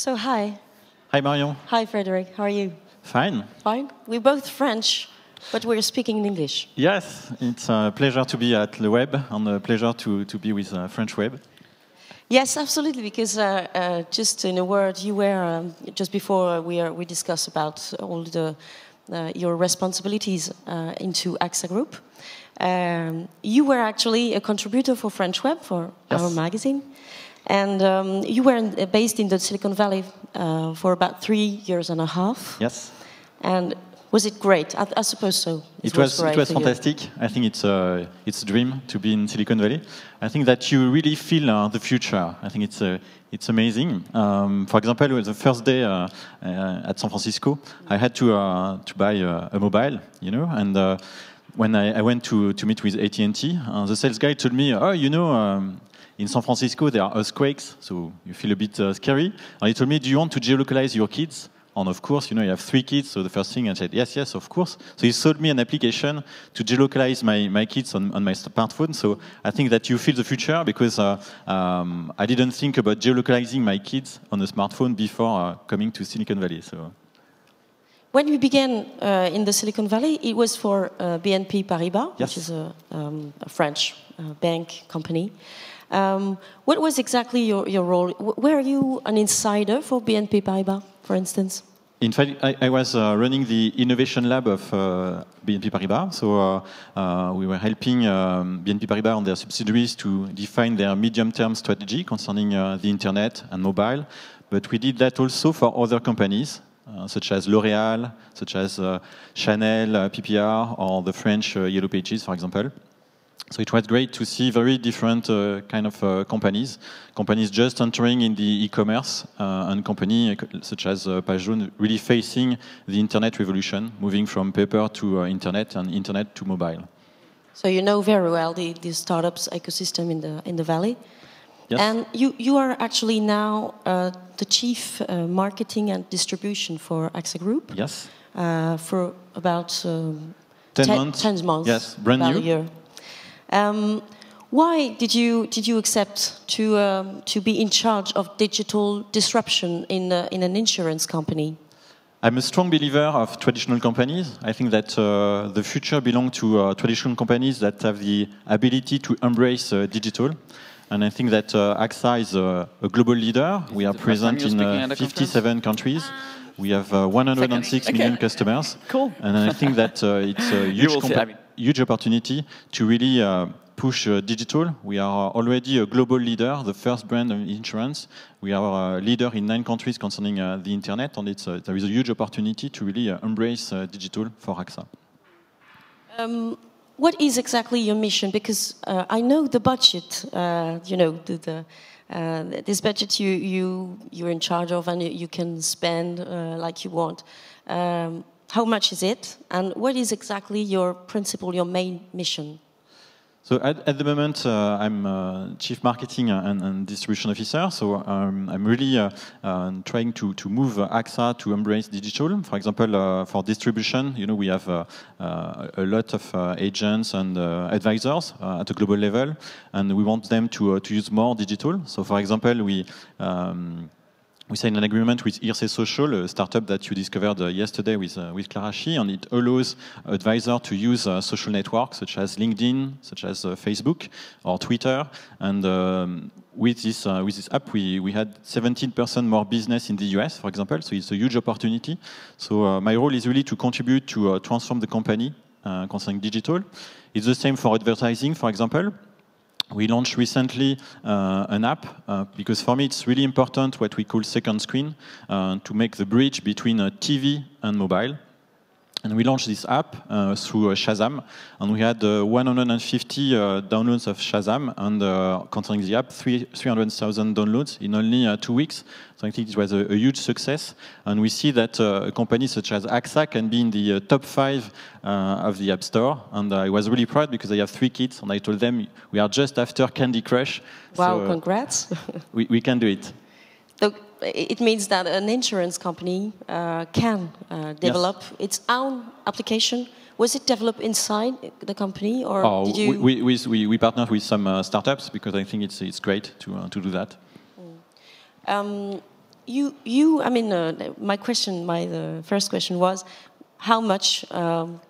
So, hi. Hi, Marion. Hi, Frederick. How are you? Fine. Fine. We're both French, but we're speaking in English. Yes, it's a pleasure to be at LeWeb and a pleasure to, to be with uh, FrenchWeb. Yes, absolutely. Because uh, uh, just in a word, you were um, just before we are, we discuss about all the uh, your responsibilities uh, into AXA Group. Um, you were actually a contributor for FrenchWeb for Yes. our magazine, and um, you were in, based in the Silicon Valley uh, for about three years and a half. Yes. And was it great? I, I suppose so. It was, great it was for you. fantastic. I think it's a, it's a dream to be in Silicon Valley. I think that you really feel uh, the future. I think it's, uh, it's amazing. Um, for example, the first day uh, uh, at San Francisco, I had to, uh, to buy a, a mobile, you know, and uh, when I, I went to, to meet with AT&T, uh, the sales guy told me, oh, you know, um, in San Francisco there are earthquakes, so you feel a bit uh, scary. And he told me, do you want to geolocalize your kids? And of course, you know, you have three kids, so the first thing I said, yes, yes, of course. So he sold me an application to geolocalize my, my kids on, on my smartphone. So I think that you feel the future because uh, um, I didn't think about geolocalizing my kids on a smartphone before uh, coming to Silicon Valley. So When we began uh, in the Silicon Valley, it was for uh, BNP Paribas, Yes. which is a, um, a French uh, bank company. Um, what was exactly your, your role? Were you an insider for BNP Paribas, for instance? In fact, I, I was uh, running the innovation lab of uh, BNP Paribas. So uh, uh, we were helping um, BNP Paribas and their subsidiaries to define their medium-term strategy concerning uh, the internet and mobile. But we did that also for other companies, uh, such as L'Oréal, such as Chanel, PPR, or the French Yellow Pages, for example. So it was great to see very different uh, kind of uh, companies, companies just entering in the e-commerce, uh, and company such as uh, Pages Jaunes really facing the internet revolution, moving from paper to uh, internet and internet to mobile. So you know very well the, the startups ecosystem in the, in the Valley. Yes. And you, you are actually now uh, the chief uh, marketing and distribution for AXA Group Yes. uh, for about um, 10 months. 10 months. Yes, brand new. A year. Um, why did you did you accept to um, to be in charge of digital disruption in uh, in an insurance company? I'm a strong believer of traditional companies. I think that uh, the future belongs to uh, traditional companies that have the ability to embrace uh, digital. And I think that uh, AXA is a, a global leader. We are the first time present in uh, at a conference? 57 countries. We have uh, 106 Okay. million customers. Cool. And I think that uh, it's a huge, will huge opportunity to really uh, push uh, digital. We are already a global leader, the first brand of insurance. We are a leader in nine countries concerning uh, the internet, and it's, uh, there is a huge opportunity to really uh, embrace uh, digital for AXA. Um, what is exactly your mission? Because uh, I know the budget. Uh, you know the, the uh, this budget you you you're in charge of, and you, can spend uh, like you want. Um, how much is it, and what is exactly your principle, your main mission? So at, at the moment, uh, I'm uh, chief marketing and, and distribution officer. So um, I'm really uh, uh, trying to, to move AXA to embrace digital. For example, uh, for distribution, you know, we have uh, uh, a lot of agents and advisors at a global level, and we want them to to use more digital. So, for example, we um, we signed an agreement with Hearsay Social, a startup that you discovered uh, yesterday with, uh, with Clara Shih, and it allows advisors to use uh, social networks such as LinkedIn, such as uh, Facebook or Twitter. And um, with, this, uh, with this app, we, we had 17% more business in the US, for example, so it's a huge opportunity. So uh, my role is really to contribute to transform the company concerning digital. It's the same for advertising, for example. We launched recently uh, an app uh, because for me it's really important what we call second screen uh, to make the bridge between TV and mobile. And we launched this app uh, through uh, Shazam, and we had uh, 150 uh, downloads of Shazam, and uh, concerning the app, three- 300,000 downloads in only uh, two weeks. So I think it was a, a huge success, and we see that uh, a company such as AXA can be in the uh, top five uh, of the App Store. And I was really proud because I have three kids, and I told them we are just after Candy Crush. Wow, so, congrats! we, we can do it. So it means that an insurance company uh, can uh, develop its own application. Was it developed inside the company, or Oh, did you? we, we, we, we partnered with some uh, startups because I think it's, it's great to, uh, to do that. Um, you, you, I mean, uh, my question, my uh, first question was, how much, um,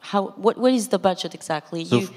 how, what, what is the budget exactly? So you,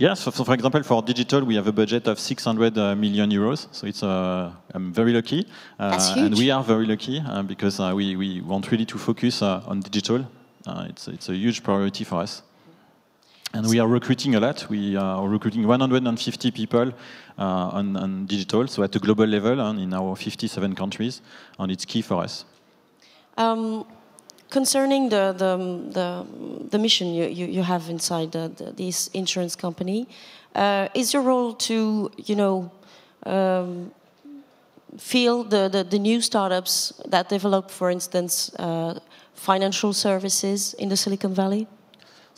Yes, so, for example, for digital, we have a budget of 600 uh, euros. So it's, uh, I'm very lucky. Uh, And we are very lucky uh, because uh, we, we want really to focus uh, on digital. Uh, it's, it's a huge priority for us. And we are recruiting a lot. We are recruiting 150 people uh, on, on digital, so at a global level and in our 57 countries, and it's key for us. Um, concerning the, the, the, the mission you, you, you have inside the, the, this insurance company, uh, is your role to, you know, um, feel the, the, the new startups that develop, for instance, uh, financial services in the Silicon Valley?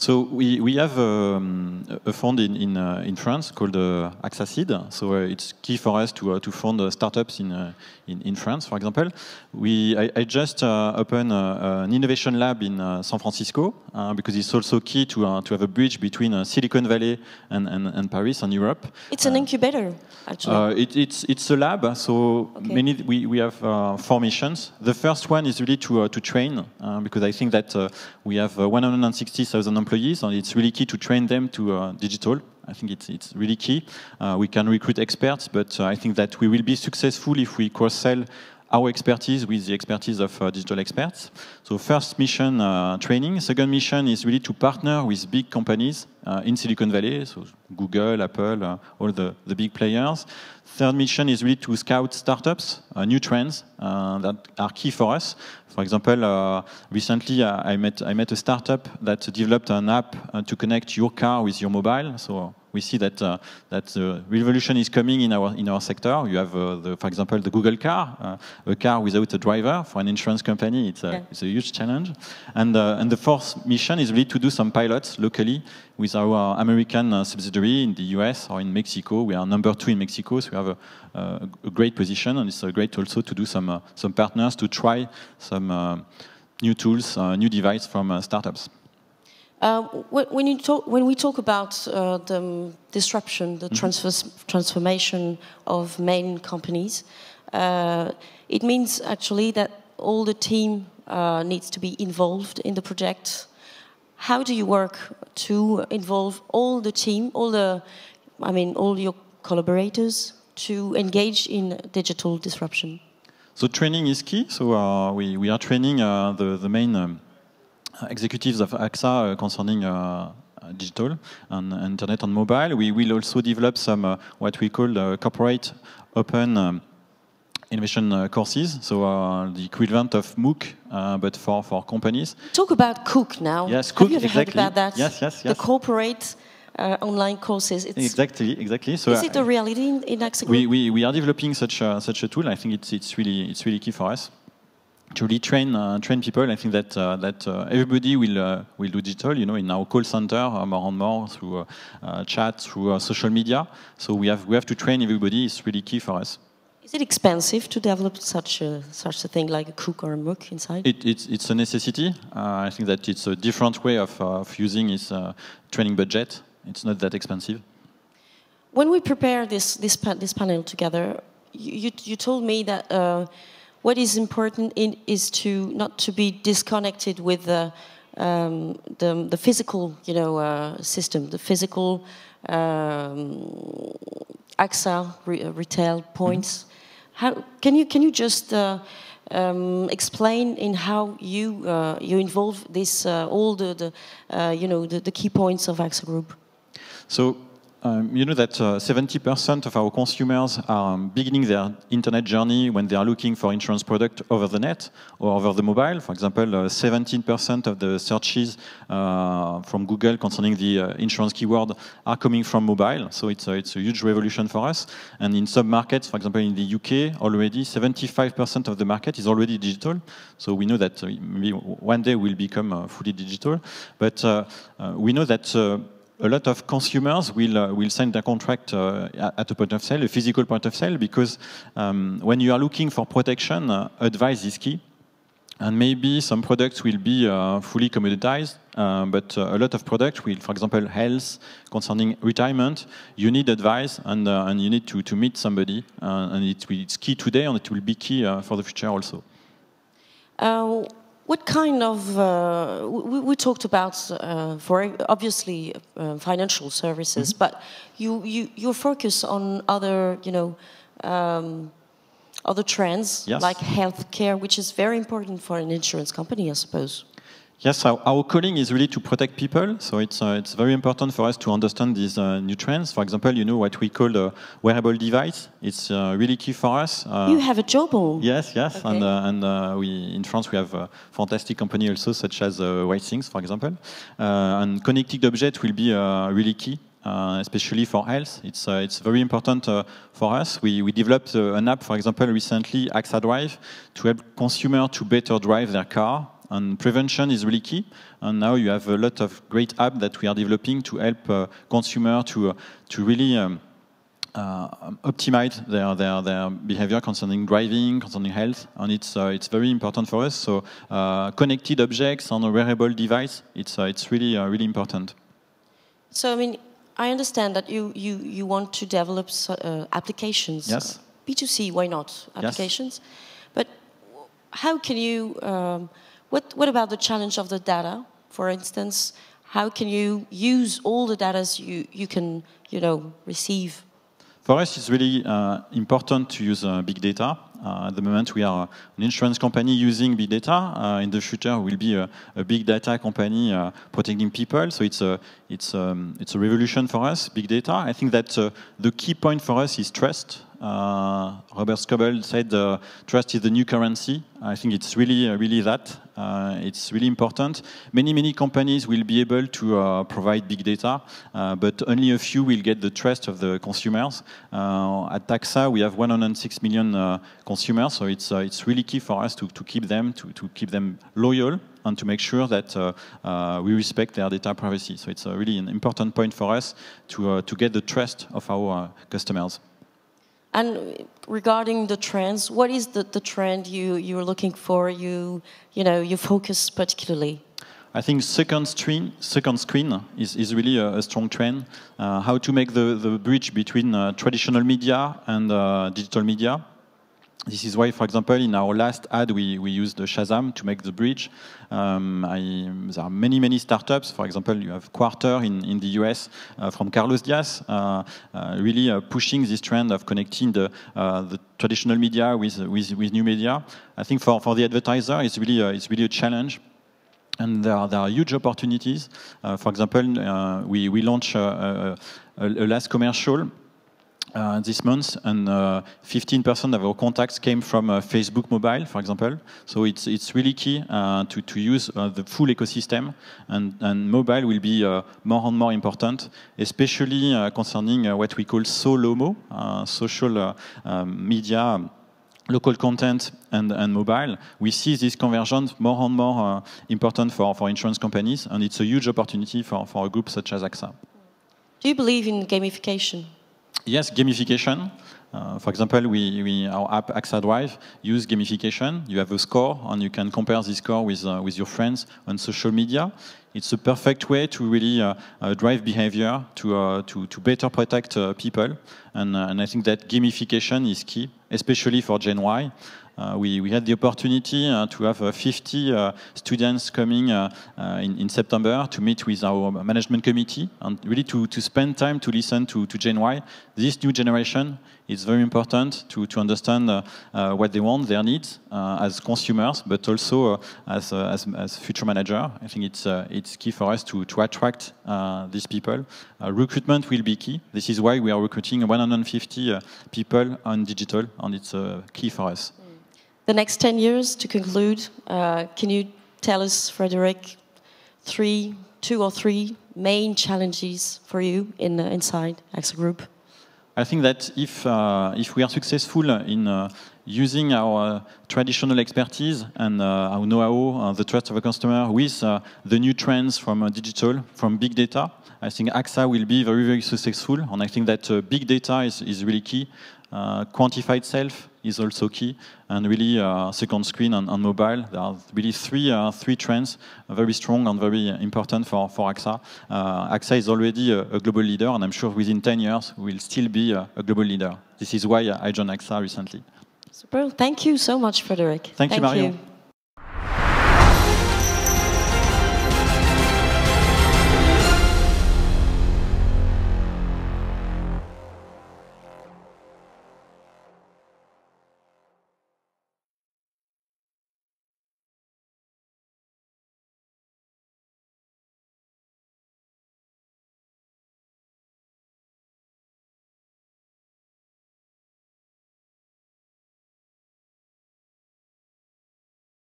So we, we have um, a fund in, in, uh, in France called uh, AXA Seed. So uh, it's key for us to, uh, to fund uh, startups in, uh, in, in France, for example. We, I, I just uh, opened uh, an innovation lab in uh, San Francisco uh, because it's also key to, uh, to have a bridge between uh, Silicon Valley and, and, and Paris and Europe. It's an incubator, actually. Uh, it, it's, it's a lab, so Okay. many, we, we have uh, four missions. The first one is really to, uh, to train, uh, because I think that uh, we have uh, 160,000 employees, and it's really key to train them to uh, digital. I think it's, it's really key. Uh, we can recruit experts, but uh, I think that we will be successful if we cross-sell our expertise with the expertise of uh, digital experts. So first mission, uh, training. Second mission is really to partner with big companies uh, in Silicon Valley, so Google, Apple, uh, all the, the big players. Third mission is really to scout startups, uh, new trends uh, that are key for us. For example, recently I, met, I met a startup that developed an app to connect your car with your mobile. So we see that uh, that the revolution is coming in our in our sector. You have, uh, the, for example, the Google car, uh, a car without a driver for an insurance company. It's a, Yeah. it's a huge challenge. And uh, and the fourth mission is really to do some pilots locally with our American uh, subsidiary in the US or in Mexico. We are number two in Mexico, so we have a, a, a great position, and it's uh, great also to do some uh, some partners to try some uh, new tools, uh, new device from uh, startups. Uh, when, when, you talk, when we talk about uh, the um, disruption, the transfers, transformation of main companies, uh, it means actually that all the team uh, needs to be involved in the project. How do you work to involve all the team, all the, I mean, all your collaborators to engage in digital disruption? So training is key. So uh, we, we are training uh, the, the main um, executives of AXA uh, concerning uh, uh, digital and internet and mobile. We will also develop some uh, what we call uh, corporate open um, innovation uh, courses. So uh, the equivalent of MOOC, uh, but for, for companies. Talk about COOC now. Yes, Have you ever exactly. heard about that? Yes, yes, The corporate uh, online courses. It's, Exactly, exactly. So is it a reality in, in AXA Group? we, we, we are developing such a, such a tool. I think it's, it's, really, it's really key for us to really train, uh, train people. I think that, uh, that uh, everybody will, uh, will do digital, you know, in our call center uh, more and more through uh, uh, chat, through uh, social media. So we have, we have to train everybody. It's really key for us. Is it expensive to develop such a, such a thing like a COOC or a MOOC inside? It, it's, it's a necessity. Uh, I think that it's a different way of, of using its uh, training budget. It's not that expensive. when we prepare this, this, pa- this panel together, you, you, you told me that uh, what is important in, is to not to be disconnected with the, um, the, the physical you know, uh, system, the physical um, AXA re- uh, retail points. How, can, you, can you just uh, um, explain in how you, uh, you involve this, uh, all the, the, uh, you know, the, the key points of AXA Group? So um, you know that uh, 70% of our consumers are um, beginning their internet journey when they are looking for insurance product over the net or over the mobile. For example, uh, 17% of the searches uh, from Google concerning the uh, insurance keyword are coming from mobile. So it's a, it's a huge revolution for us. And in some markets, for example, in the UK, already 75% of the market is already digital. So we know that uh, maybe one day we'll become uh, fully digital. But uh, uh, we know that uh, a lot of consumers will uh, will sign their contract uh, at a point of sale, a physical point of sale, because um, when you are looking for protection, uh, advice is key. and maybe some products will be uh, fully commoditized, uh, but uh, a lot of products will, for example, health, concerning retirement, you need advice and, and you need to, to meet somebody, and it, it's key today and it will be key for the future also. What kind of, we, we, talked about, for obviously, financial services, mm -hmm. but you, you, you focus on other, you know, um, other trends yes. like healthcare, which is very important for an insurance company, I suppose. Yes, our, our, calling is really to protect people. So it's uh, it's very important for us to understand these uh, new trends. For example, you know what we call a wearable device. It's uh, really key for us. Uh, you have a job. Yes, yes, okay. and uh, and uh, we in France we have a fantastic company also such as uh, Withings, for example. and connected object will be really key. especially for health, it's it's very important for us. We we developed an app, for example, recently, AXA Drive, to help consumers to better drive their car and prevention is really key. And now you have a lot of great apps that we are developing to help uh, consumers to, uh, to really um, uh, optimize their, their, their behavior concerning driving, concerning health, and it's, uh, it's very important for us. So uh, connected objects on a wearable device, it's, uh, it's really, really important. So, I mean, I understand that you, you, you want to develop applications. Yes. B2C, why not? Applications. Yes. But how can you... Um, what, what about the challenge of the data, for instance? How can you use all the data you, you can you know, receive? For us, it's really uh, important to use uh, big data. Uh, at the moment, we are an insurance company using big data. Uh, in the future, we'll be a, a big data company uh, protecting people. So it's a, it's, um, it's a revolution for us, big data. I think that uh, the key point for us is trust. Uh, Robert Scoble said uh, trust is the new currency. I think it's really, uh, really that. Uh, it's really important. Many, many companies will be able to uh, provide big data, uh, but only a few will get the trust of the consumers. at AXA, we have 106 million consumers, so it's, it's really key for us to, to keep them, to, to keep them loyal and to make sure that uh, uh, we respect their data privacy. So it's really an important point for us to, uh, to get the trust of our customers. And regarding the trends, what is the, the trend you, you're looking for, you, you know, you focus particularly? I think second screen, second screen is, is really a, a strong trend. Uh, how to make the, the bridge between uh, traditional media and uh, digital media. This is why, for example, in our last ad, we, we used the Shazam to make the bridge. Um, I, there are many, many startups. For example, you have Kwarter in, in the US uh, from Carlos Diaz, uh, uh, really uh, pushing this trend of connecting the, uh, the traditional media with, with, with, new media. I think for, for the advertiser, it's really, it's really a challenge and there are, there are, huge opportunities. Uh, for example, uh, we, we launched a, a, last commercial uh, this month, and 15% uh, of our contacts came from uh, Facebook Mobile, for example. So it's it's really key uh, to to use uh, the full ecosystem, and and mobile will be more and more important, especially concerning what we call SOLOMO, social media local content and, and, mobile, we see this convergence more and more uh, important for, for insurance companies, and it's a huge opportunity for, for a group such as AXA. Do you believe in gamification? Yes, gamification. Uh, for example, we, we, our app AXA Drive use gamification. You have a score, and you can compare this score with, uh, with your friends on social media. It's a perfect way to really uh, uh drive behavior, to, uh, to, to better protect uh, people. And, and I think that gamification is key, especially for Gen Y. Uh, we, we, had the opportunity uh, to have uh, 50 uh, students coming uh, uh, in, in, September to meet with our management committee and really to, to spend time to listen to, to Gen Y. This new generation is very important to, to understand what they want, their needs as consumers, but also as, as, as, future manager. I think it's, it's key for us to, to attract these people. recruitment will be key. This is why we are recruiting 150 people on digital, and it's key for us the next 10 years to conclude, uh, can you tell us, Frederic, three, two or three main challenges for you in, uh, inside AXA Group? I think that if, uh, if we are successful in uh, using our traditional expertise and uh, our know-how, uh, the trust of a customer with the new trends from digital, from big data, I think AXA will be very, very successful. And I think that big data is, is really key. Uh, quantified self is also key, and really uh, second screen and, and, mobile. There are really three uh, three trends, very strong and very important for for AXA. AXA is already a, a, global leader, and I'm sure within 10 years we will still be a, a global leader. This is why I joined AXA recently. Super. Thank you so much, Frederic. Thank, Thank you, Marion. You.